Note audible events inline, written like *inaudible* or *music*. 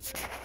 Bye. *laughs*